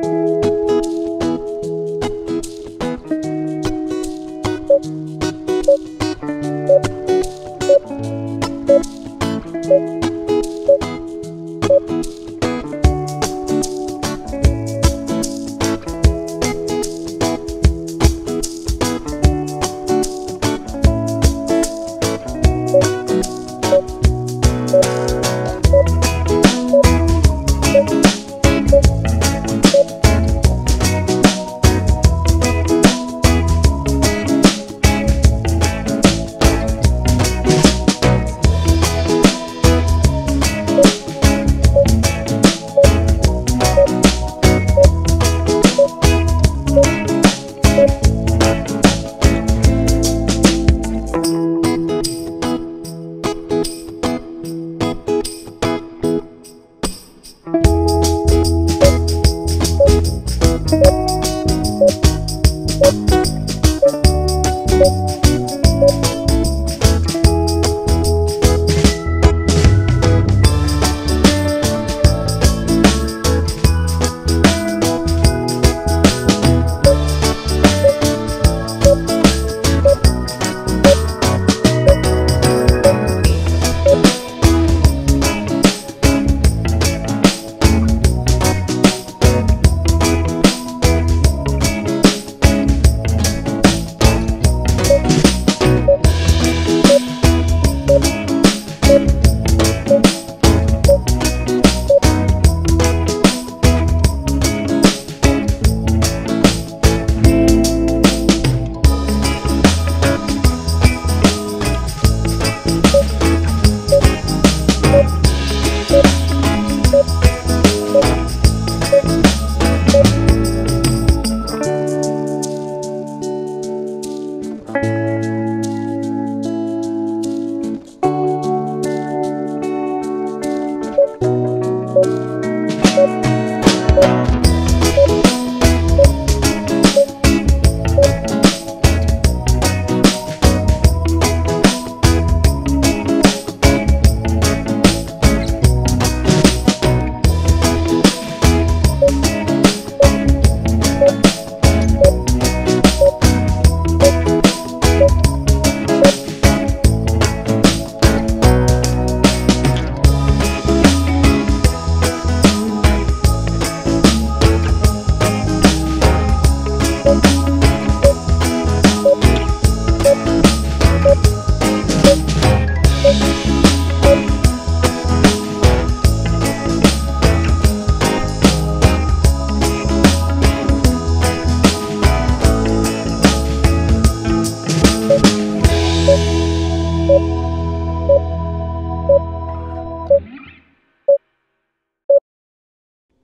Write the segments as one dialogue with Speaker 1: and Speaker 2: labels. Speaker 1: Thank you.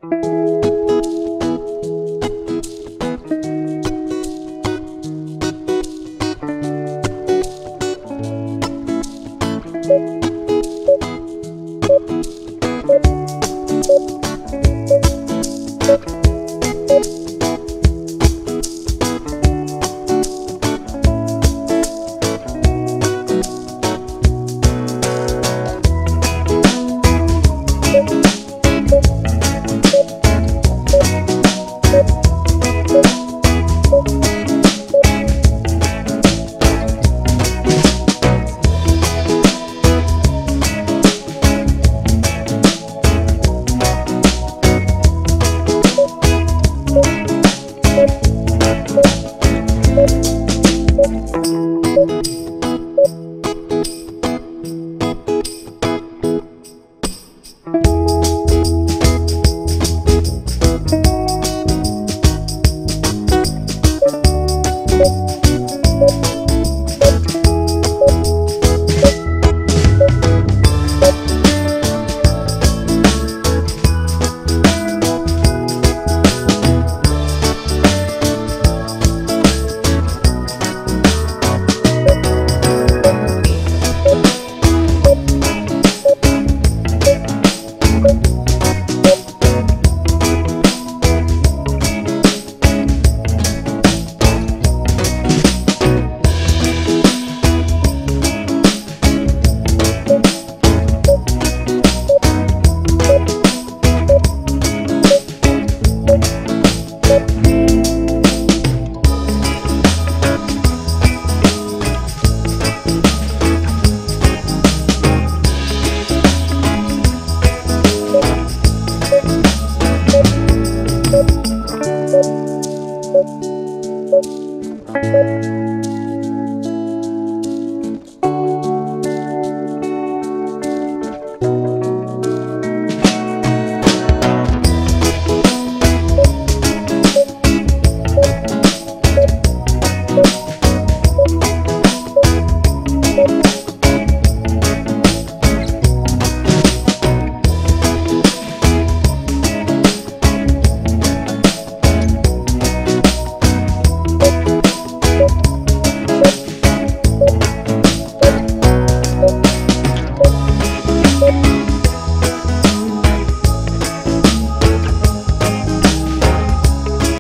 Speaker 1: Thank Thank you.